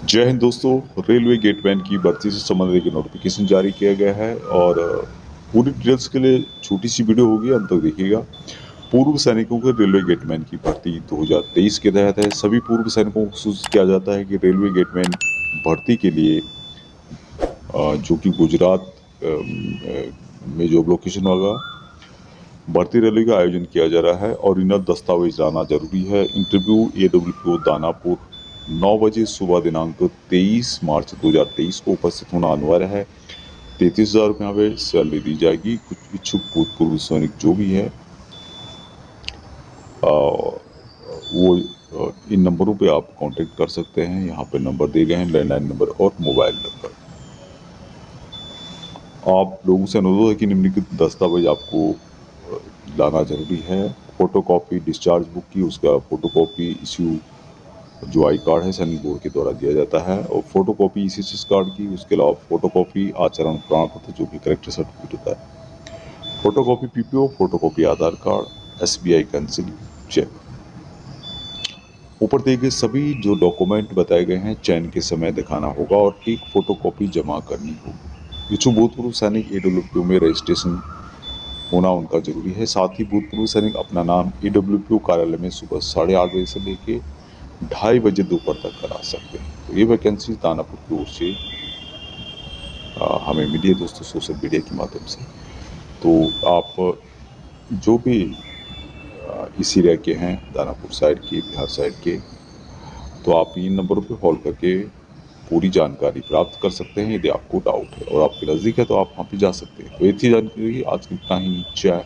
जय हिंद दोस्तों, railway gateman की भर्ती से संबंधित एक नोटिफिकेशन जारी किया गया है और पूरी डिटेल्स के लिए छोटी सी वीडियो होगी, अंत तक देखिएगा। पूर्व सैनिकों के रेलवे गेटमैन की भर्ती 2023 के तहत है। सभी पूर्व सैनिकों को सूचित किया जाता है कि रेलवे गेटमैन भर्ती के लिए जो कि गुजरात में जॉब लोकेशन होगा, भर्ती रैली का आयोजन किया जा रहा है और इनर दस्तावेज़ लाना ज़रूरी है। Interview A W Danapur. 9 बजे सुबह दिनांक 23 मार्च 2023 को उपस्थित होना अनिवार्य है। तैतीस हज़ार रुपये पे सैलरी दी जाएगी। कुछ इच्छुक भूतपूर्व सैनिक जो भी है आ, वो इन नंबरों पे आप कांटेक्ट कर सकते हैं। यहाँ पे नंबर दिए गए हैं लैंडलाइन नंबर और मोबाइल नंबर। आप लोगों से अनुरोध है कि निम्नलिखित दस्तावेज़ आपको लाना ज़रूरी है। फ़ोटो कॉपी डिस्चार्ज बुक की उसका फ़ोटो कॉपी इश्यू जो आई कार्ड है, सैनिक बोर्ड के द्वारा दिया जाता है। और फ़ोटो कॉपी ई कार्ड की, उसके अलावा फ़ोटो कॉपी आचरण प्रमाण पत्र जो कि करेक्टर सर्टिफिकेट होता है। Photo copy PPO photo copy Aadhaar card S B I cancel cheque. ऊपर दिए गए सभी जो डॉक्यूमेंट बताए गए हैं, चयन के समय दिखाना होगा और एक फ़ोटो कॉपी जमा करनी होगी। इच्छुक भूतपूर्व सैनिक ए डब्ल्यू में रजिस्ट्रेशन होना उनका ज़रूरी है। साथ ही भूतपूर्व सैनिक अपना नाम ए डब्ल्यू कार्यालय में सुबह साढ़े आठ बजे से लेके ढाई बजे दोपहर तक करा सकते हैं। तो ये वैकेंसी दानापुर की ओर से हमें मिली है दोस्तों सोशल मीडिया के माध्यम से। तो आप जो भी इसी एरिया के हैं दानापुर साइड के, बिहार साइड के तो आप इन नंबरों पे कॉल करके पूरी जानकारी प्राप्त कर सकते हैं। यदि आपको डाउट है और आपके नज़दीक है तो आप वहाँ पे जा सकते हैं। तो ये थी जानकारी आज की इतना ही। जय